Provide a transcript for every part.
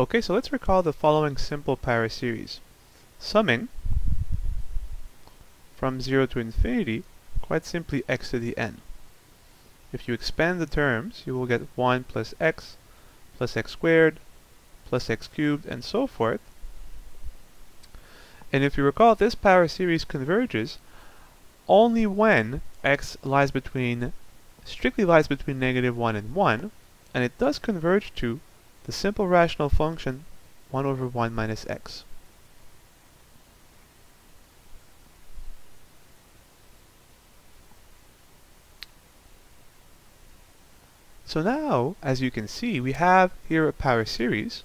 Okay, so let's recall the following simple power series. Summing from 0 to infinity, quite simply x to the n. If you expand the terms, you will get 1 plus x plus x squared plus x cubed and so forth. And if you recall, this power series converges only when x lies between, strictly lies between negative 1 and 1, and it does converge to the simple rational function 1 over 1 minus x. So now, as you can see, we have here a power series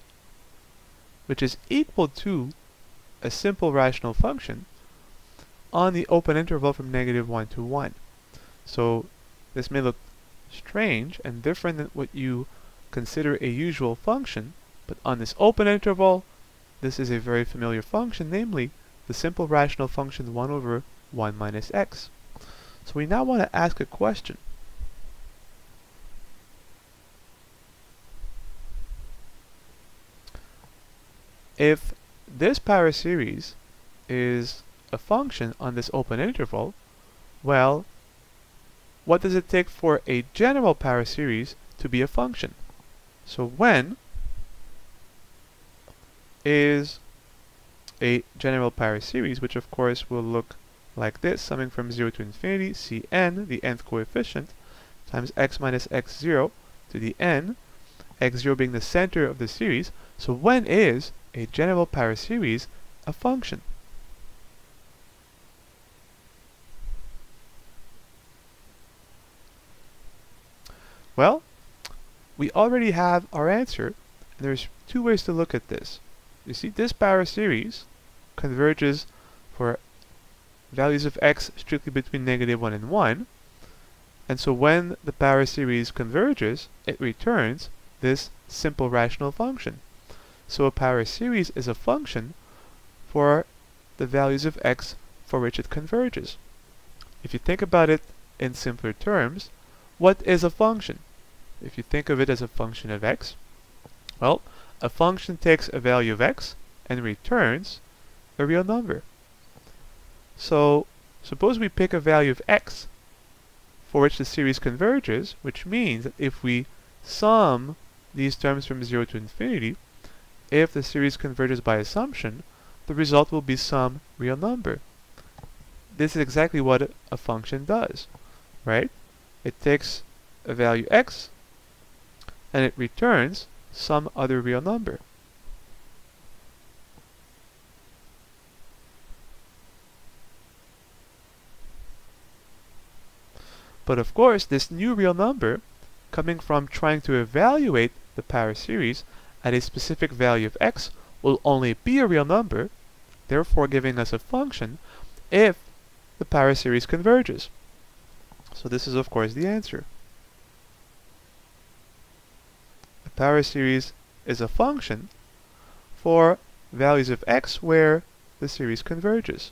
which is equal to a simple rational function on the open interval from negative 1 to 1. So this may look strange and different than what you consider a usual function, but on this open interval, this is a very familiar function, namely the simple rational function 1 over 1 minus x. So we now want to ask a question. If this power series is a function on this open interval, well, what does it take for a general power series to be a function? So when is a general power series, which of course will look like this, summing from 0 to infinity, Cn, the nth coefficient, times x minus x0 to the n, x0 being the center of the series. So when is a general power series a function? Well, we already have our answer. There's two ways to look at this. You see, this power series converges for values of x strictly between negative 1 and 1. And so when the power series converges, it returns this simple rational function. So a power series is a function for the values of x for which it converges. If you think about it in simpler terms, what is a function? If you think of it as a function of x, well, a function takes a value of x and returns a real number. So suppose we pick a value of x for which the series converges, which means that if we sum these terms from 0 to infinity, if the series converges by assumption, the result will be some real number. This is exactly what a function does, right? It takes a value x and it returns some other real number. But of course, this new real number, coming from trying to evaluate the power series at a specific value of x, will only be a real number, therefore giving us a function, if the power series converges. So this is of course the answer. Power series is a function for values of x where the series converges.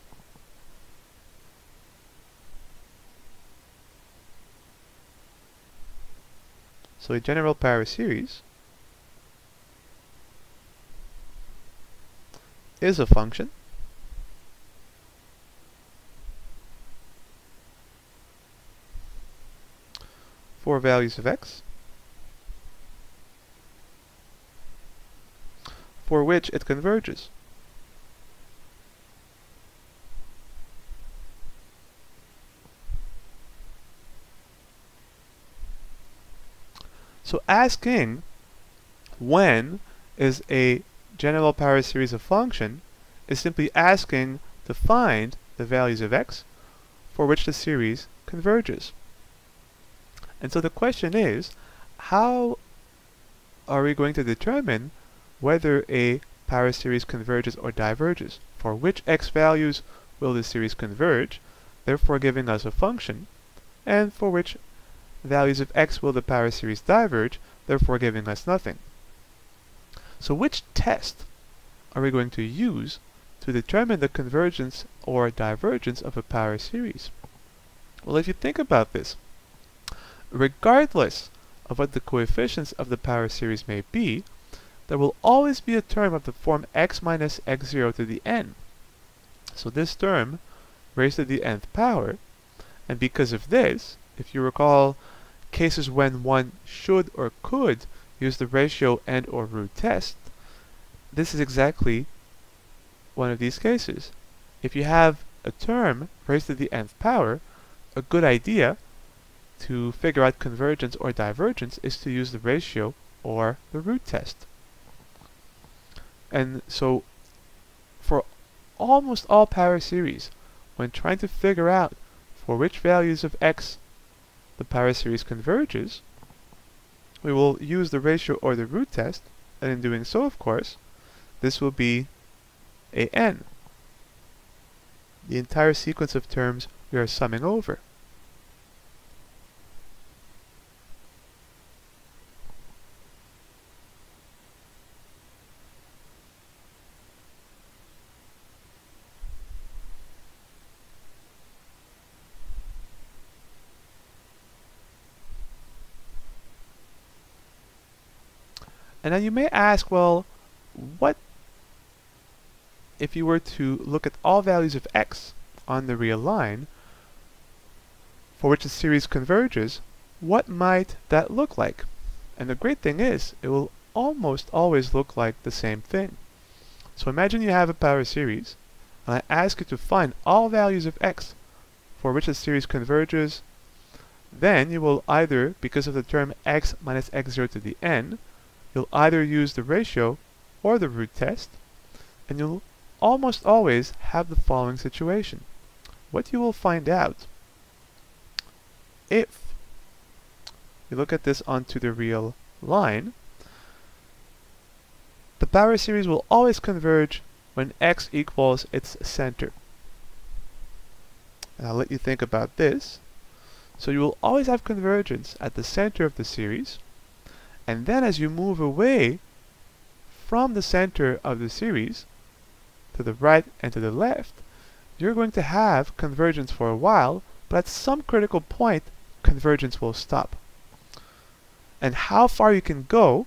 So a general power series is a function for values of x for which it converges. So asking when is a general power series of function is simply asking to find the values of x for which the series converges. And so the question is, how are we going to determine whether a power series converges or diverges. For which x values will the series converge, therefore giving us a function, and for which values of x will the power series diverge, therefore giving us nothing. So which test are we going to use to determine the convergence or divergence of a power series? Well, if you think about this, regardless of what the coefficients of the power series may be, there will always be a term of the form x minus x0 to the n. So this term raised to the nth power, and because of this, if you recall cases when one should or could use the ratio and or root test, this is exactly one of these cases. If you have a term raised to the nth power, a good idea to figure out convergence or divergence is to use the ratio or the root test. And so for almost all power series, when trying to figure out for which values of x the power series converges, we will use the ratio or the root test, and in doing so, of course, this will be a n, the entire sequence of terms we are summing over. And then you may ask, well, what if you were to look at all values of x on the real line for which the series converges, what might that look like? And the great thing is, it will almost always look like the same thing. So imagine you have a power series, and I ask you to find all values of x for which the series converges, then you will either, because of the term x minus x0 to the n, you'll either use the ratio or the root test, and you'll almost always have the following situation. What you will find out if you look at this onto the real line, the power series will always converge when x equals its center. And I'll let you think about this. So you will always have convergence at the center of the series, and then as you move away from the center of the series, to the right and to the left, you're going to have convergence for a while, but at some critical point, convergence will stop. And how far you can go,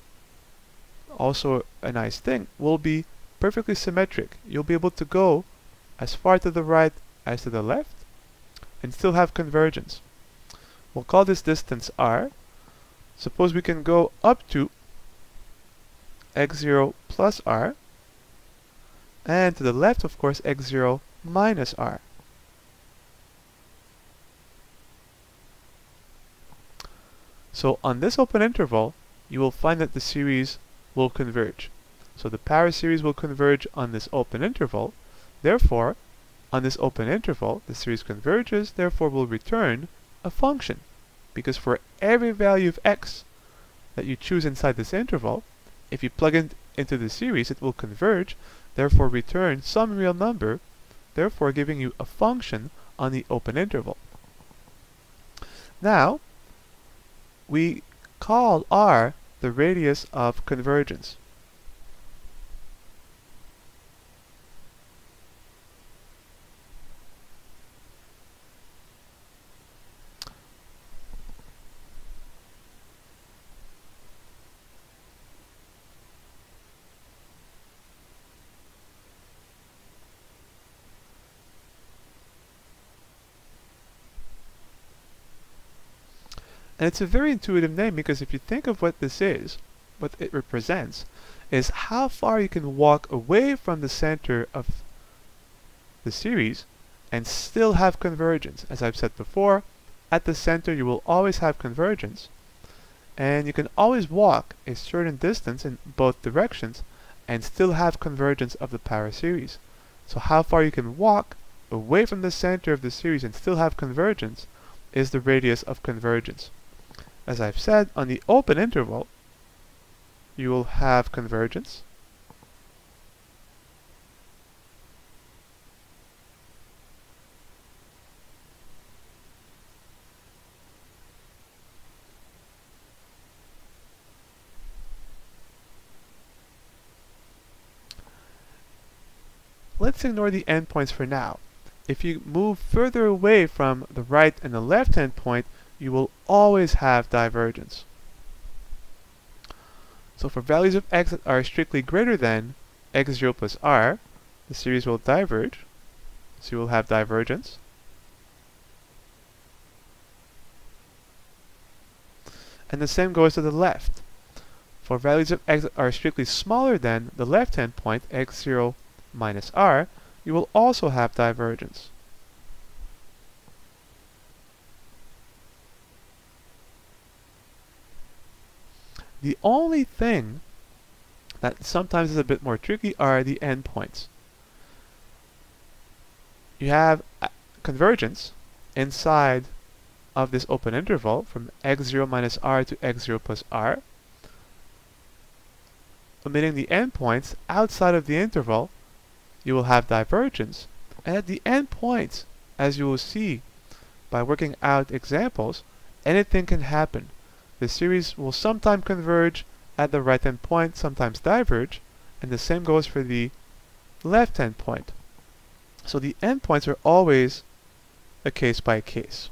also a nice thing, will be perfectly symmetric. You'll be able to go as far to the right as to the left, and still have convergence. We'll call this distance r, Suppose we can go up to x0 plus r, and to the left, of course, x0 minus r. So on this open interval, you will find that the series will converge. So the power series will converge on this open interval. Therefore, on this open interval, the series converges, therefore will return a function because for every value of x that you choose inside this interval, if you plug it into the series, it will converge, therefore return some real number, therefore giving you a function on the open interval. Now, we call r the radius of convergence. And it's a very intuitive name because if you think of what this is, what it represents, is how far you can walk away from the center of the series and still have convergence. As I've said before, at the center you will always have convergence. And you can always walk a certain distance in both directions and still have convergence of the power series. So how far you can walk away from the center of the series and still have convergence is the radius of convergence. As I've said, on the open interval, you will have convergence. Let's ignore the endpoints for now. If you move further away from the right and the left endpoint, you will always have divergence. So for values of x that are strictly greater than x0 plus r, the series will diverge. So you will have divergence. And the same goes to the left. For values of x that are strictly smaller than the left-hand point, x0 minus r, you will also have divergence. The only thing that sometimes is a bit more tricky are the endpoints. You have convergence inside of this open interval from x0 minus r to x0 plus r, omitting the endpoints outside of the interval, you will have divergence. And at the endpoints, as you will see by working out examples, anything can happen. The series will sometimes converge at the right-hand point, sometimes diverge, and the same goes for the left-hand point. So the endpoints are always a case by case.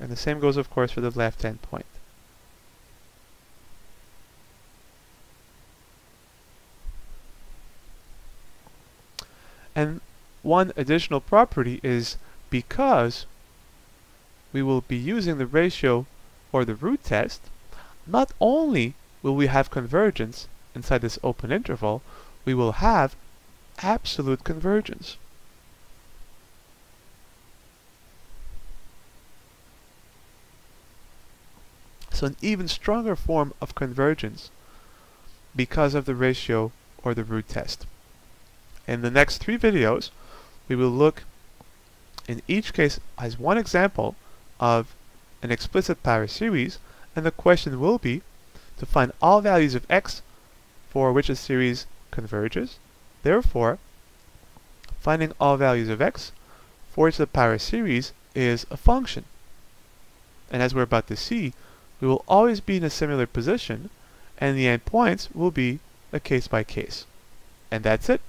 And the same goes, of course, for the left-hand point. And one additional property is because we will be using the ratio or the root test, not only will we have convergence inside this open interval, we will have absolute convergence. So an even stronger form of convergence because of the ratio or the root test. In the next three videos, we will look in each case as one example of an explicit power series, and the question will be to find all values of x for which a series converges. Therefore, finding all values of x for which the power series is a function. And as we're about to see, we will always be in a similar position, and the endpoints will be a case by case. And that's it.